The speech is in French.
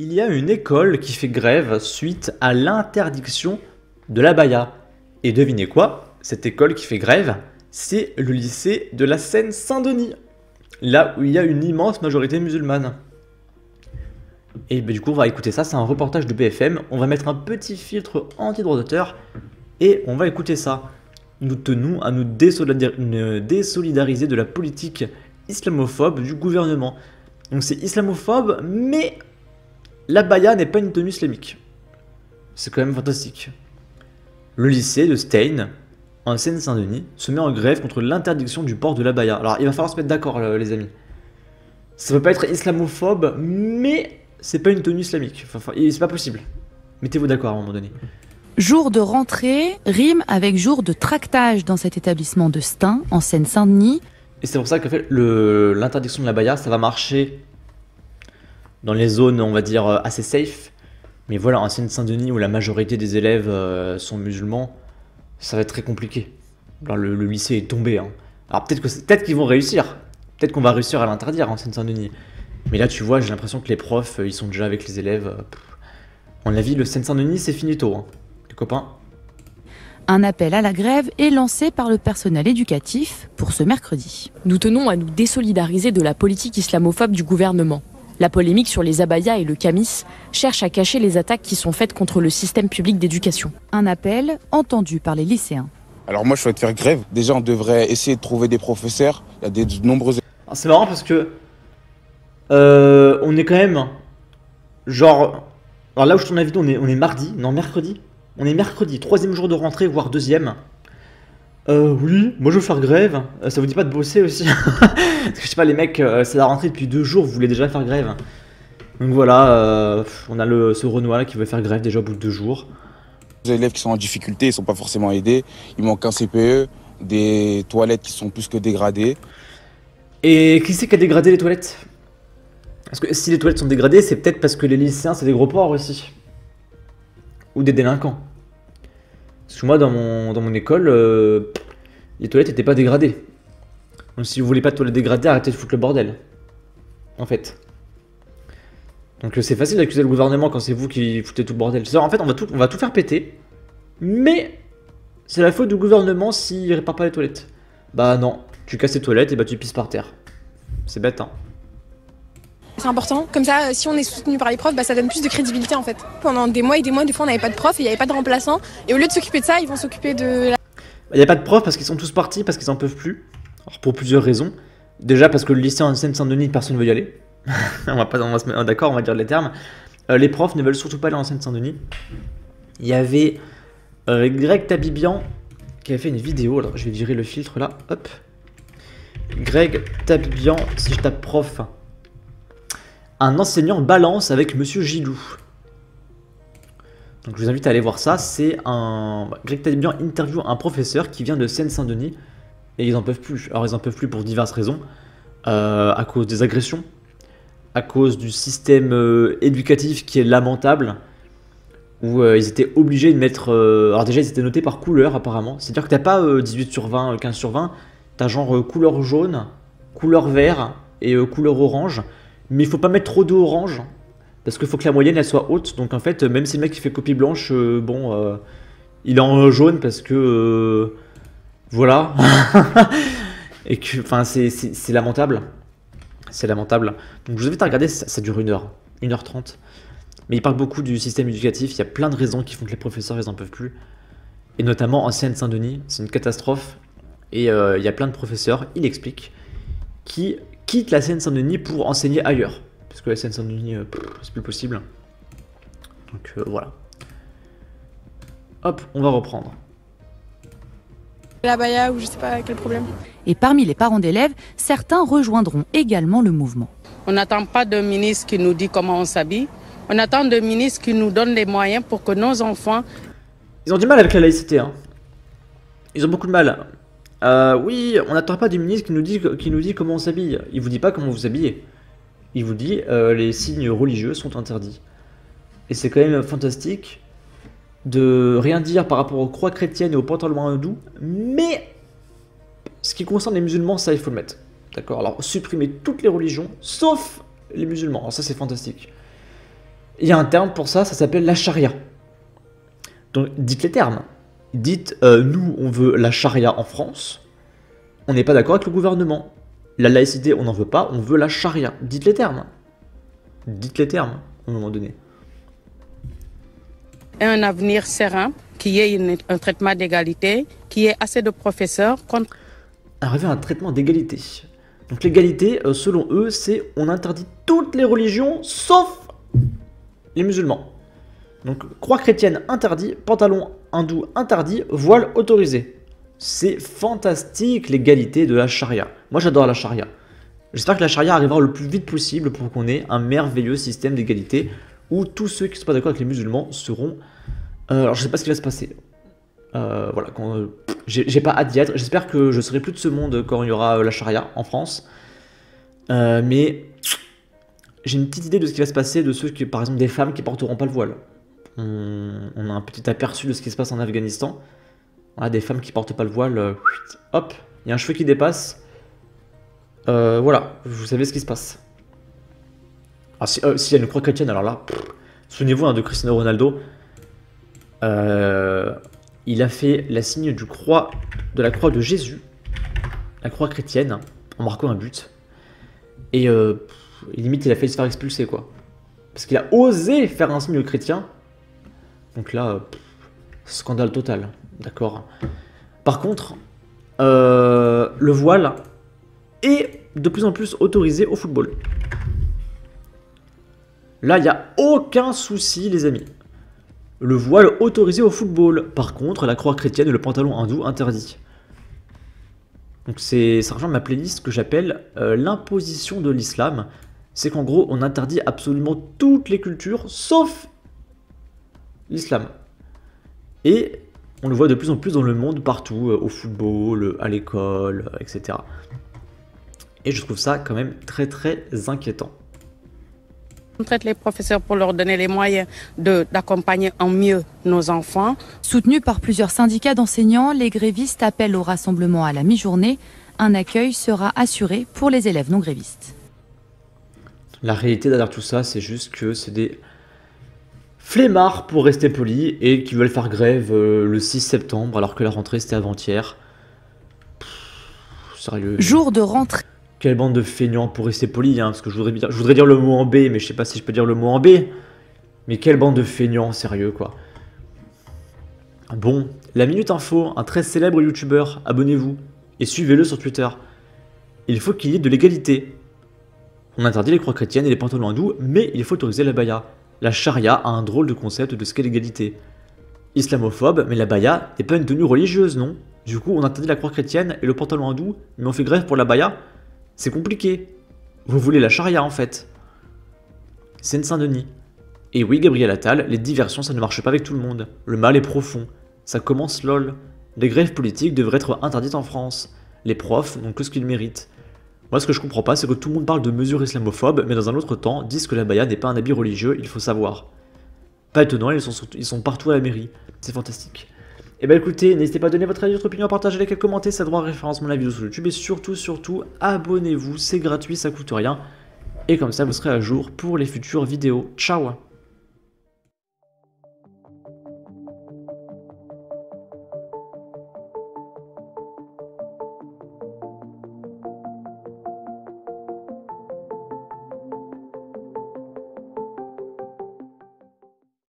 Il y a une école qui fait grève suite à l'interdiction de la baya. Et devinez quoi? Cette école qui fait grève, c'est le lycée de la Seine-Saint-Denis. Là où il y a une immense majorité musulmane. Et bah, du coup, on va écouter ça, c'est un reportage de BFM. On va mettre un petit filtre anti-droit et on va écouter ça. Nous tenons à nous désolidariser de la politique islamophobe du gouvernement. Donc c'est islamophobe, mais la baya n'est pas une tenue islamique. C'est quand même fantastique. Le lycée de Stein, en Seine-Saint-Denis, se met en grève contre l'interdiction du port de la baya. Alors il va falloir se mettre d'accord les amis. Ça peut pas être islamophobe, mais c'est pas une tenue islamique. Enfin, c'est pas possible. Mettez-vous d'accord à un moment donné. Jour de rentrée rime avec jour de tractage dans cet établissement de Stein, en Seine-Saint-Denis. Et c'est pour ça que fait, l'interdiction de la baya, ça va marcher dans les zones, on va dire, euh, assez safe. Mais voilà, en Seine-Saint-Denis, où la majorité des élèves euh, sont musulmans, ça va être très compliqué. le, lycée est tombé. Hein. Alors peut-être peut qu'ils vont réussir. Peut-être qu'on va réussir à l'interdire en Seine-Saint-Denis. Mais là, tu vois, j'ai l'impression que les profs, euh, ils sont déjà avec les élèves. En la vie, le Seine-Saint-Denis, c'est finito. Hein. Les copains, un appel à la grève est lancé par le personnel éducatif pour ce mercredi. Nous tenons à nous désolidariser de la politique islamophobe du gouvernement. La polémique sur les abayas et le camis cherche à cacher les attaques qui sont faites contre le système public d'éducation. Un appel entendu par les lycéens. Alors moi je souhaite faire grève. Déjà on devrait essayer de trouver des professeurs. Il y a des nombreux... Ah, c'est marrant parce que euh, on est quand même genre... Alors là où je tourne la vidéo on est, on est mardi, non mercredi on est mercredi, troisième jour de rentrée, voire deuxième. Euh, oui, moi je veux faire grève. Euh, ça vous dit pas de bosser aussi Parce que je sais pas, les mecs, euh, c'est la rentrée depuis deux jours, vous voulez déjà faire grève. Donc voilà, euh, on a le, ce Renoir qui veut faire grève déjà au bout de deux jours. Les élèves qui sont en difficulté, ils sont pas forcément aidés. Il manque un CPE, des toilettes qui sont plus que dégradées. Et qui c'est qui a dégradé les toilettes? Parce que si les toilettes sont dégradées, c'est peut-être parce que les lycéens, c'est des gros porcs aussi. Ou des délinquants. Parce que moi, dans mon, dans mon école, euh, les toilettes n'étaient pas dégradées. Donc si vous voulez pas de toilettes dégradées, arrêtez de foutre le bordel. En fait. Donc euh, c'est facile d'accuser le gouvernement quand c'est vous qui foutez tout le bordel. En fait, on va tout, on va tout faire péter. Mais c'est la faute du gouvernement s'il répare pas les toilettes. Bah non, tu casses les toilettes et bah tu pisses par terre. C'est bête, hein. C'est important. Comme ça, si on est soutenu par les profs, bah, ça donne plus de crédibilité en fait. Pendant des mois et des mois, des fois, on n'avait pas de profs et il n'y avait pas de remplaçants. Et au lieu de s'occuper de ça, ils vont s'occuper de la. Il n'y a pas de profs parce qu'ils sont tous partis, parce qu'ils en peuvent plus. Alors, pour plusieurs raisons. Déjà parce que le lycée en Seine-Saint-Denis, personne ne veut y aller. on va pas, se mettre d'accord, on va dire les termes. Euh, les profs ne veulent surtout pas aller en Seine-Saint-Denis. Il y avait euh, Greg Tabibian qui avait fait une vidéo. Alors je vais virer le filtre là. Hop. Greg Tabibian, si je tape prof, un enseignant balance avec Monsieur Gilou. Donc je vous invite à aller voir ça. C'est un. Greg bien interview un professeur qui vient de Seine-Saint-Denis et ils en peuvent plus. Alors ils en peuvent plus pour diverses raisons. Euh, à cause des agressions, à cause du système euh, éducatif qui est lamentable, où euh, ils étaient obligés de mettre. alors déjà ils étaient notés par couleur apparemment. C'est-à-dire que t'as pas 18 sur 20, 15 sur 20, t'as genre couleur jaune, couleur vert et couleur orange. Mais il faut pas mettre trop d'orange. Parce qu'il faut que la moyenne elle soit haute. Donc en fait, même si le mec qui fait copie blanche, euh, bon, euh, il est en jaune parce que. Euh, voilà. Et que. Enfin, c'est lamentable. C'est lamentable. Donc je vous invite à regarder, ça, dure une heure. 1h30. Mais il parle beaucoup du système éducatif. Il y a plein de raisons qui font que les professeurs, ils en peuvent plus. Et notamment en Seine-Saint-Denis, c'est une catastrophe. Et il y a plein de professeurs, il explique, qui quitte la Seine-Saint-Denis pour enseigner ailleurs. Parce que la Seine-Saint-Denis, euh, c'est plus possible. Donc euh, voilà. Hop, on va reprendre. La baya ou je sais pas quel problème. Et parmi les parents d'élèves, certains rejoindront également le mouvement. On n'attend pas d'un ministre qui nous dit comment on s'habille. On attend d'un ministre qui nous donne les moyens pour que nos enfants... Ils ont du mal avec la laïcité. Hein. Ils ont beaucoup de mal. Euh, oui, on n'attend pas du ministre qui nous dit, qui nous dit comment on s'habille. Il vous dit pas comment vous habillez. Il vous dit euh, les signes religieux sont interdits. Et c'est quand même fantastique de rien dire par rapport aux croix chrétiennes et aux pantalons hindous, mais ce qui concerne les musulmans, ça il faut le mettre. D'accord? Alors supprimer toutes les religions, sauf les musulmans. Alors ça c'est fantastique. Il y a un terme pour ça, ça s'appelle la charia. Donc dites les termes. Dites, euh, nous, on veut la charia en France. On n'est pas d'accord avec le gouvernement. La laïcité, on n'en veut pas, on veut la charia. Dites les termes. Dites les termes, à un moment donné. Un avenir serein, qui ait une- un traitement d'égalité, qui ait assez de professeurs contre arriver à un traitement d'égalité. Donc l'égalité, euh, selon eux, c'est on interdit toutes les religions sauf les musulmans. Donc croix chrétienne interdit, pantalon hindou interdit, voile autorisé. C'est fantastique l'égalité de la charia. Moi j'adore la charia. J'espère que la charia arrivera le plus vite possible pour qu'on ait un merveilleux système d'égalité où tous ceux qui ne sont pas d'accord avec les musulmans seront... Euh, alors je sais pas ce qui va se passer. Euh, voilà, j'ai pas hâte d'y être. J'espère que je serai plus de ce monde quand il y aura euh, la charia en France. Mais j'ai une petite idée de ce qui va se passer de ceux qui, par exemple, des femmes qui porteront pas le voile. On, on a un petit aperçu de ce qui se passe en Afghanistan. Voilà, des femmes qui portent pas le voile. euh, hop, il y a un cheveu qui dépasse. Euh, voilà, vous savez ce qui se passe. Ah, euh, y a une croix chrétienne, alors là, souvenez-vous hein, de Cristiano Ronaldo. Il a fait la signe du croix, de la croix de Jésus, la croix chrétienne, en marquant un but. Et limite, il a failli se faire expulser, quoi. Parce qu'il a osé faire un signe chrétien. Donc là, scandale total, d'accord. Par contre, euh, le voile est de plus en plus autorisé au football. Là, il n'y a aucun souci, les amis. Le voile autorisé au football. Par contre, la croix chrétienne et le pantalon hindou interdit. Donc c'est ça rejoint ma playlist que j'appelle euh, l'imposition de l'islam. C'est qu'en gros, on interdit absolument toutes les cultures sauf l'islam. Et on le voit de plus en plus dans le monde partout, euh, au football, euh, à l'école, euh, etc. Et je trouve ça quand même très très inquiétant. On traite les professeurs pour leur donner les moyens de- d'accompagner en mieux nos enfants. Soutenus par plusieurs syndicats d'enseignants, les grévistes appellent au rassemblement à la mi-journée. Un accueil sera assuré pour les élèves non grévistes. La réalité derrière tout ça, c'est juste que c'est des flemmards, pour rester poli, et qui veulent faire grève euh, le 6 septembre, alors que la rentrée c'était avant-hier. Sérieux. Jour de rentrée. Quelle bande de feignants, pour rester poli, hein, parce que je voudrais, dire, je voudrais dire le mot en B, mais je sais pas si je peux dire le mot en B. Mais quelle bande de feignants, sérieux, quoi. Bon, la Minute Info, un très célèbre youtubeur, abonnez-vous, et suivez-le sur Twitter. Il faut qu'il y ait de l'égalité. On interdit les croix chrétiennes et les pantalons hindous, mais il faut autoriser la baya. La charia a un drôle de concept de ce qu'est. Islamophobe, mais la baya n'est pas une tenue religieuse, non? Du coup, on interdit la croix chrétienne et le pantalon hindou, mais on fait grève pour la baya? C'est compliqué. Vous voulez la charia en fait. Seine-Saint-Denis. Et oui, Gabriel Attal, les diversions, ça ne marche pas avec tout le monde. Le mal est profond. Ça commence lol. Les grèves politiques devraient être interdites en France. Les profs n'ont que ce qu'ils méritent. Moi, ce que je comprends pas, c'est que tout le monde parle de mesures islamophobes, mais dans un autre temps, disent que la baya n'est pas un habit religieux, il faut savoir. Pas étonnant, ils sont, partout à la mairie. C'est fantastique. Et bah écoutez, n'hésitez pas à donner votre avis, votre opinion, à partager, liker, commenter, ça droit référencement de la vidéo sur YouTube, et surtout, surtout, abonnez-vous, c'est gratuit, ça coûte rien. Et comme ça, vous serez à jour pour les futures vidéos. Ciao